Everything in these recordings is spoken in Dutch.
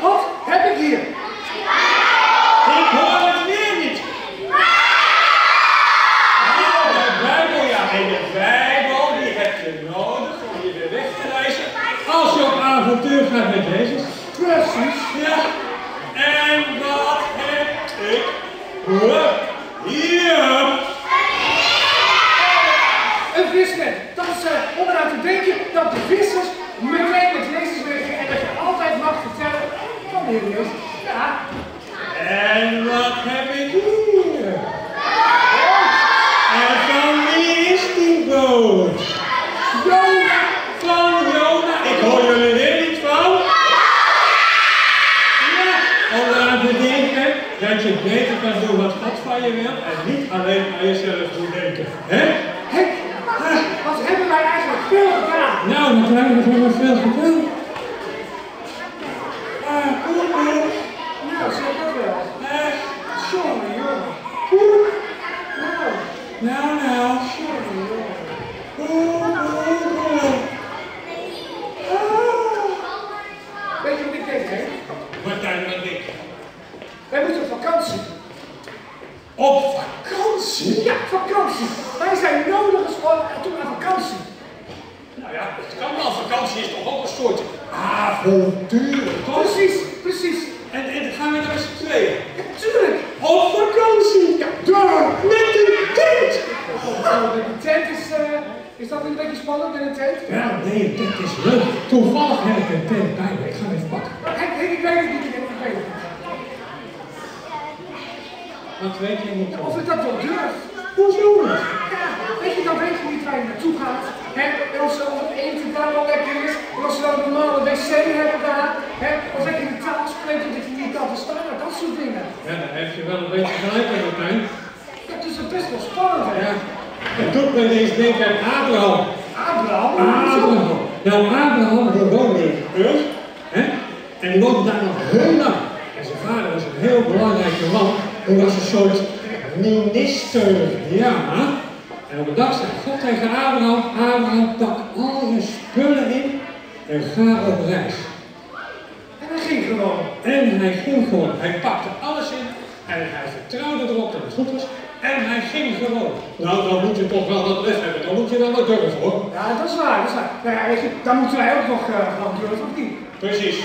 Wat heb ik hier? Ik hoor het weer niet. Nou, de Bijbel, ja, en de Bijbel, die heb je nodig om je weer weg te reizen. Als je op avontuur gaat met Jezus. Precies. Ja. En wat heb ik? Hier. Een visnet. Dat is uh, onderuit te denken dat de vissers meteen met Jezus meegaan en dat je altijd mag vertellen Ja. En wat heb ik hier? En van wie is die boot? Jona. Van Jona. Ik hoor jullie weer niet van. Ja, om eraan te denken dat je beter kan doen wat God van je wil en niet alleen aan jezelf moet denken. Hè? Henk, wat hebben wij eigenlijk veel gedaan? Nou, dan krijgen we veel gedaan. Ah, cool, cool. Nou, zeg dat wel. Eh, Jongen, jongen. Nou, Nou, nou. jongen, jongen. Cool, cool, cool. Weet je wat ik denk, Henk? Martijn, wat ik. Wij moeten op vakantie. Op vakantie? Ja, vakantie. Wij zijn nodig gespannen toe naar vakantie. Nou ja, het kan wel. Vakantie is toch ook een soort avontuur, toch? Precies, precies. En, en dan gaan we naar z'n tweeën. Ja, tuurlijk. Op vakantie! Ja, daar. Met een tent! Oh, de tent is, eh, is dat een beetje spannend met een tent? Ja, nee, een tent is leuk. Toevallig heb ik een tent bij me. Ik ga hem even pakken. Henk, Henk, ik weet het niet, Henk, ik weet het niet. Wat weet je niet Of ik dat wel durf. Hoezo? Ja, weet je, dan weet je niet waar je naartoe gaat. Hè? En of ze het eten daar wel lekker is. En of ze dan een normale wc hebben daar. Hè? Of dat je de taal spreekt dat je niet kan verstaan. Dat soort dingen. Ja, daar heb je wel een beetje gelijk in, Martijn. Ja, het is best wel spannend, hè? Ja. Het doet me ineens denken aan Abraham. Abraham? Abraham. Nou, Abraham die woonde in Ur. En die woonde daar nog heel lang. En zijn vader was een heel belangrijke man. Hij was een soort minister. Ja. En op een dag zei God tegen Abraham, Abraham, pak al je spullen in en ga op reis. En hij ging gewoon. En hij ging gewoon. Hij pakte alles in en hij vertrouwde erop dat het goed was. En hij ging gewoon. Nou, dan moet je toch wel wat lef hebben. Dan moet je wel wat durven hoor. Ja, dat is waar, dat is waar. Nou ja, dan moeten wij ook nog uh, gaan durven, of niet? Precies.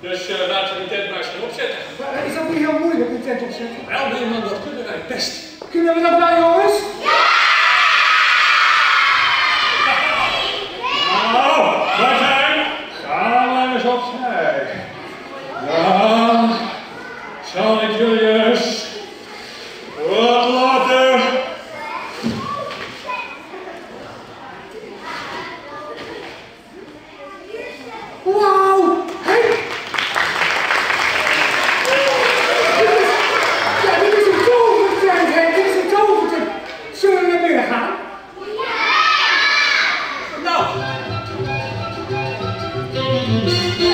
Dus uh, laten we die tent maar eens gaan opzetten. Maar is dat niet heel moeilijk, die tent opzetten? Wel, nee man, dat kunnen wij best. Kunnen we dat nou, jongens? Nou, Ah!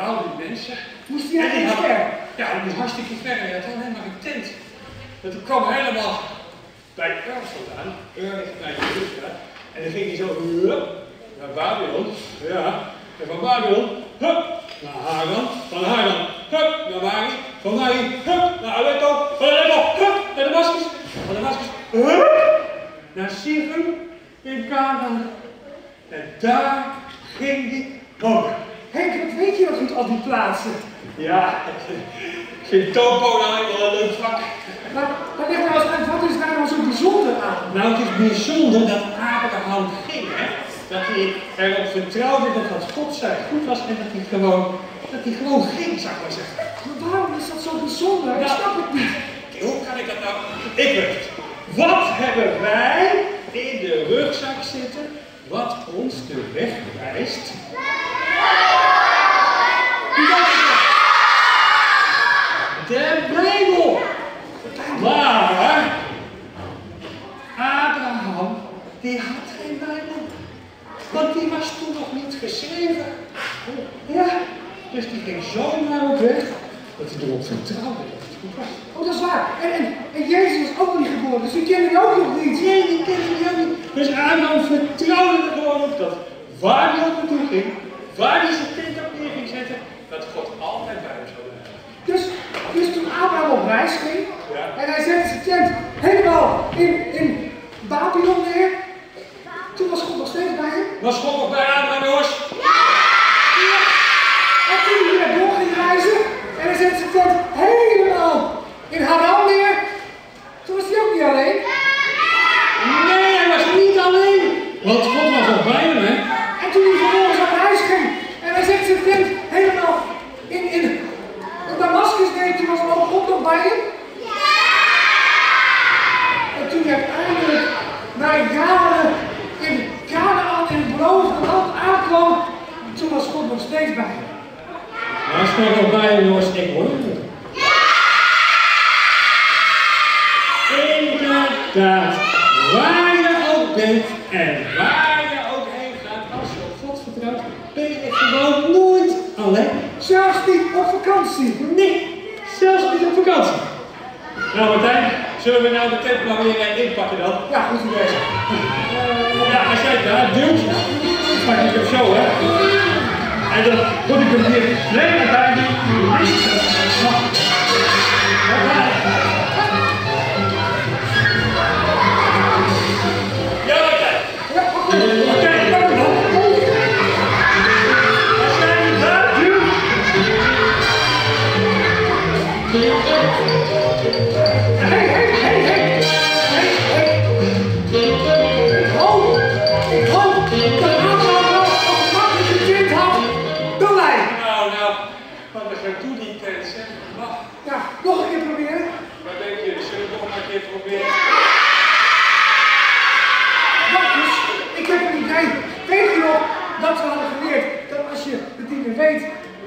Met al die mensen. Moest hij En die eigenlijk had- ver? Ja, die moest hartstikke ver. Hij had alleen maar een tent. En toen kwam helemaal bij Ur vandaan. Bij Jeruzalem. En dan ging hij zo hup, naar Babylon. Ja, en van Babylon, hup, naar Haran. Van Haran, hup, naar Mari. Van Mari, hup, naar Aleppo. Van Aleppo, hup, naar Damascus. Van Damascus, hup, naar Sichem in Canaan. En daar ging hij wonen. Henk, wat weet je nog goed al die plaatsen? Ja, ik vind topo nou wel een leuk vak. Maar, maar leg nou eens uit, wat is daar nou zo bijzonder aan? Nou, het is bijzonder dat Abraham ging, hè. Dat hij erop vertrouwde dat wat God zei goed was en dat hij gewoon, dat hij gewoon ging, zou ik maar zeggen. Maar waarom is dat zo bijzonder? Dat Ja. snap ik niet. Hoe kan ik dat nou? Ik weet het. Wat hebben wij in de rugzak zitten wat ons de weg wijst? De Bijbel. Maar Abraham, die had geen Bijbel. Want die was toen nog niet geschreven. Ja, dus die ging zo naar op weg dat hij erop vertrouwde goed. Oh, dat is waar. En, en, en Jezus was ook niet geboren, dus die kende ik ook nog niet. Nee, ook niet. Dus Abraham vertrouwde er gewoon op dat waar hij ook naartoe ging, waar hij zijn tent op neer ging zetten, dat God altijd bij hem zou blijven. Dus, op reis ging, Ja. en hij zette zijn tent helemaal in, in Babylon neer, toen was God nog steeds bij hem. Was God nog bij Abraham, jongens? En toen hij weer door ging reizen, en hij zette zijn tent helemaal in Haran neer, toen was hij ook niet alleen. Nee, hij was niet alleen. Want God was al bij hem, hè? En toen hij vervolgens op reis ging, en hij zette zijn tent helemaal in, in, in Damascus neer, toen was ook God nog bij hem. En toen hij uiteindelijk na jaren in Canaan in het beloofde land aankwam, toen was God nog steeds bij. Hij is nog bij jongens. Ik hoor het. Inderdaad, waar je ook bent en waar je ook heen gaat, als je op God vertrouwt, ben je gewoon nooit alleen. Zelfs niet op vakantie. Nee, zelfs niet op vakantie. Nou Martijn, zullen we nou de tent maar weer eh, inpakken dan? Ja, goed idee. Ja, als jij het daar duwt, pak ik hem zo hè. En dan moet ik hier nee Martijn, Ja Martijn, Ja, oké.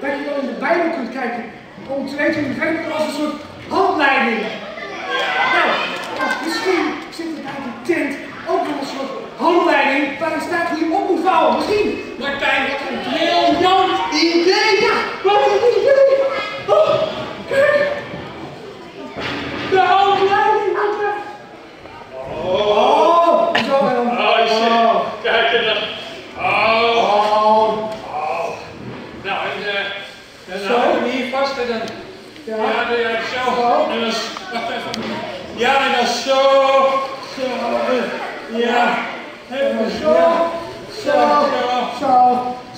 Dat je dan in de Bijbel kunt kijken om te weten hoe je als een soort handleiding. Nou, misschien zit er bij die tent ook nog een soort handleiding waarin staat hoe je op moet vouwen. Misschien. Martijn, wat een briljant idee! Ja, wat een idee. Oh, kijk. De handleiding. Oh, zo dan. oh, shit. Kijk je dan. Oh, Oh. oh. Nou, en eh, dan Zo? hou ik hem hier vast en dan... Ja. Ja, doe jij het zo. Zo. En dan... s- Wacht even. Ja, en dan zo. Zo. Ja. Helemaal zo. Zo, Zo.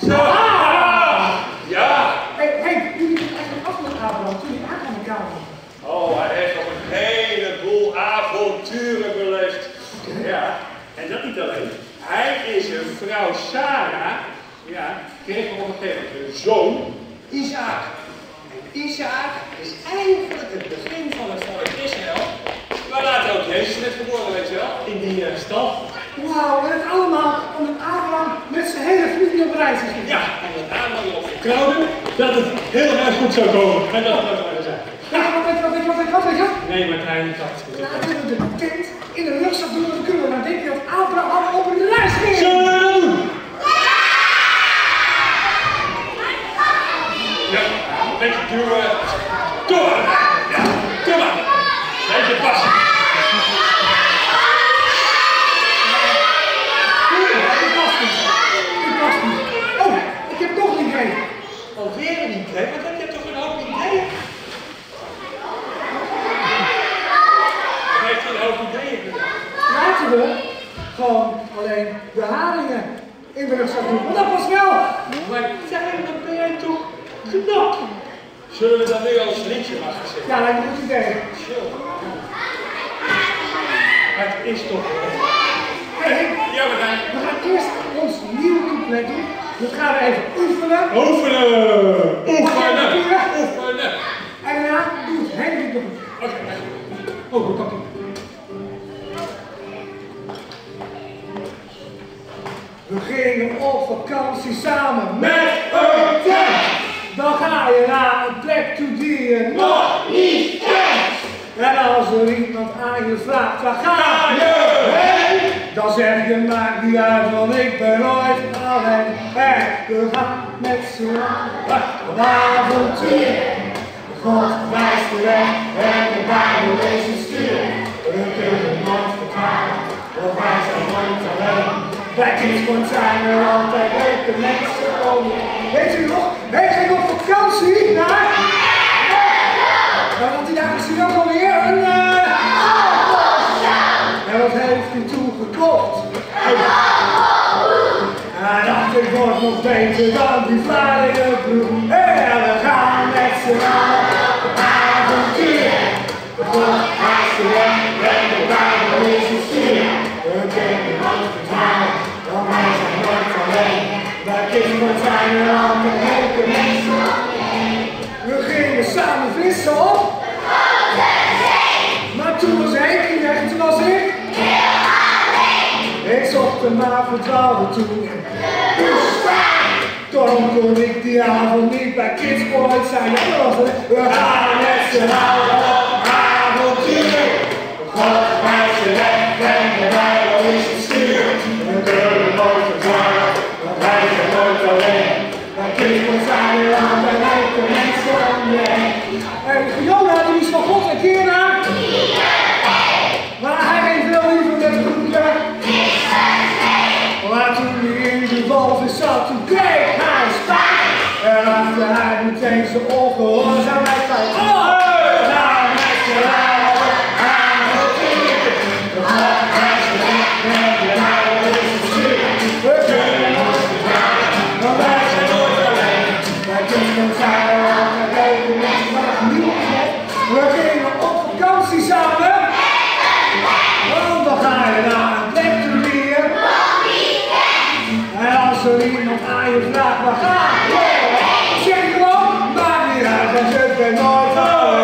zo. Ah! Ja. Hé, hé, jullie het eigenlijk af met Abraham toen hij aankwam in Canaan. Oh, hij heeft nog een heleboel avonturen beleefd. Ja, en dat niet alleen. Hij is een vrouw Sarah, ja, kreeg op een gegeven moment een zoon, Isaac. En Isaac is eigenlijk het begin van het volk Israël, waar later ook Jezus werd geboren, weet je wel, in die eh, stal. Wauw, en het allemaal omdat Abraham met zijn hele familie op reis is gegaan. Ja, en dat Abraham erop vertrouwde dat het heel erg goed zou komen. En dat ook wel zijn. Ja, wat weet je, wat weet je, wat weet je, wat weet je? Nee, Martijn, ik had het goed. Laten we de tent in de rugzak doen wat we kunnen. Dan denk je dat Abraham op een reis ging. Zullen we dat doen? Ja, een beetje duwen. Door! Ja, kom maar. Beetje passen. Ik past niet. Ik past niet. Oh, ik heb nog een idee. Alweer een idee? Wat heb je toch een hoop ideeën? Wat heeft hij een hoop ideeën? Laten we gewoon alleen de haringen in de rugzak doen. Want dat was wel. Maar zijn, dan ben jij Zullen we dan nu als liedje maar gaan zitten? Ja, lijkt me een goed idee. Chill. Het is toch... Hé, hey, Ja, gaan we gaan eerst ons nieuwe Dat gaan we even oefenen. oefenen. Oefenen. Oefenen. En daarna doet Henry nog Oké, Oh, We gingen op vakantie samen met een tent. Dan ga je naar een plek toe die je nog niet kent. En als er iemand aan je vraagt, waar ga je heen? Dan zeg je, maakt niet uit, want ik ben nooit alleen. En we gaan met z'n allen op avontuur. God wijst de weg en de Bijbel is een stuur. We kunnen nooit vertrouwen, want wij zijn nooit alleen. Bij Kingspoort zijn er altijd leuke mensen om je. Weet u nog? Wij gingen op vakantie naar... Hij dacht ik word nog beter dan die vlaaienbroek. En we gaan met z'n allen op avontuur. God is de weg en de Bijbel is een stuur. We kunnen nooit vertrouwen, want wij zijn nooit alleen. Bij kinderen zijn er altijd leuke mensen. We gingen samen vissen op. verdwaalde toen. Daarom kon ik die avond niet bij Kidspoint zijn. We gaan met z'n allen op avontuur. God wijst de weg en de Bijbel is het 哦吼我想来再 감사합니다.